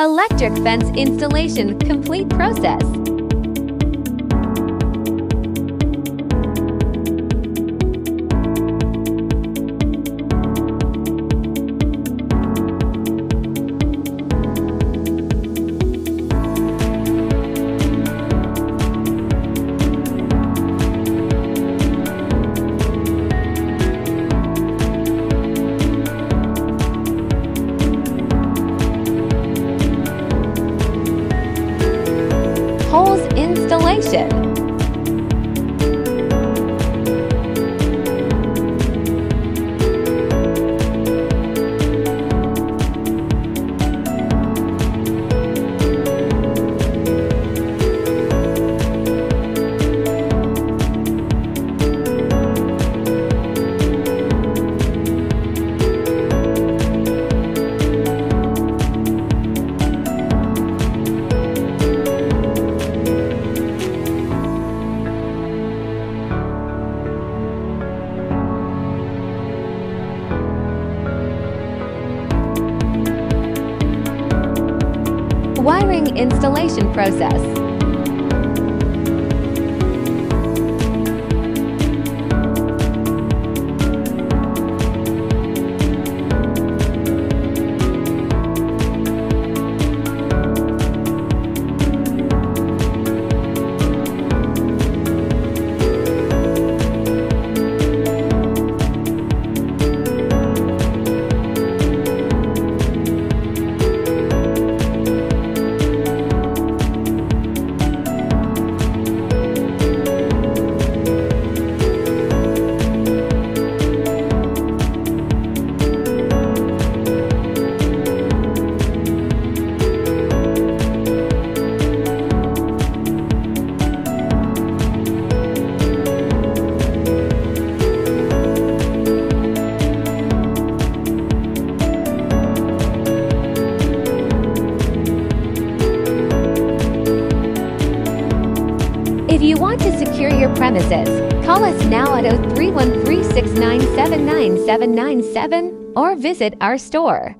Electric fence installation complete process. Installation. Wiring installation process. If you want to secure your premises, call us now at 0313 697 or visit our store.